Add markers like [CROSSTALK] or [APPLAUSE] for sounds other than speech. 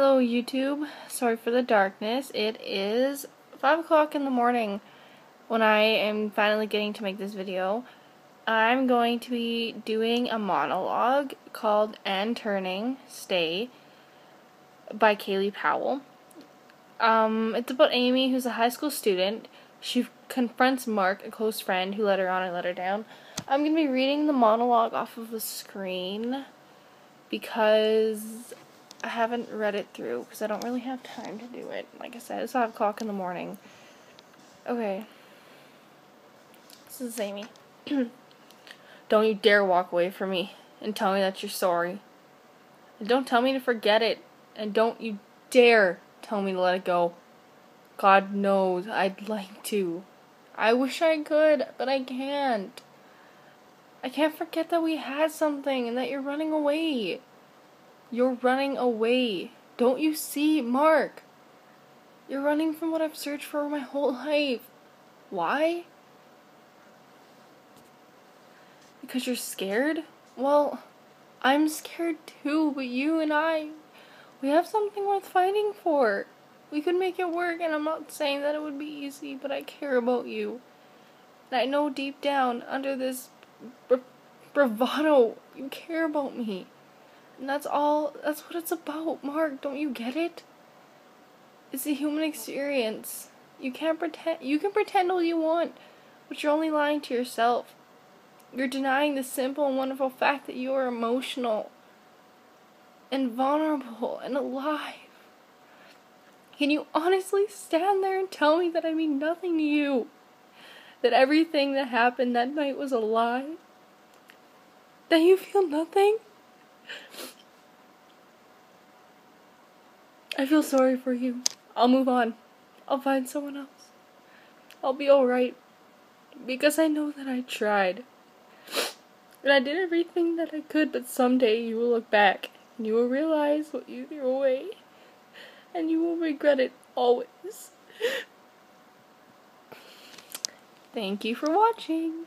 Hello YouTube, sorry for the darkness. It is 5 o'clock in the morning when I am finally getting to make this video. I'm going to be doing a monologue called And Turning, Stay by Kaylee Powell. Um, it's about Amy who's a high school student. She confronts Mark, a close friend who let her on and let her down. I'm going to be reading the monologue off of the screen because I haven't read it through because I don't really have time to do it. Like I said, it's 5 o'clock in the morning. Okay. This is Amy. [CLEARS THROAT] don't you dare walk away from me and tell me that you're sorry. And don't tell me to forget it. And don't you dare tell me to let it go. God knows I'd [LAUGHS] like to. I wish I could, but I can't. I can't forget that we had something and that you're running away. You're running away. Don't you see, Mark? You're running from what I've searched for my whole life. Why? Because you're scared? Well, I'm scared too, but you and I, we have something worth fighting for. We could make it work, and I'm not saying that it would be easy, but I care about you. And I know deep down, under this bravado, you care about me. And that's all, that's what it's about, Mark. Don't you get it? It's a human experience. You can't pretend, you can pretend all you want, but you're only lying to yourself. You're denying the simple and wonderful fact that you are emotional and vulnerable and alive. Can you honestly stand there and tell me that I mean nothing to you? That everything that happened that night was a lie? That you feel nothing? I feel sorry for you. I'll move on. I'll find someone else. I'll be alright. Because I know that I tried. And I did everything that I could, but someday you will look back and you will realize what you threw away. And you will regret it always. Thank you for watching.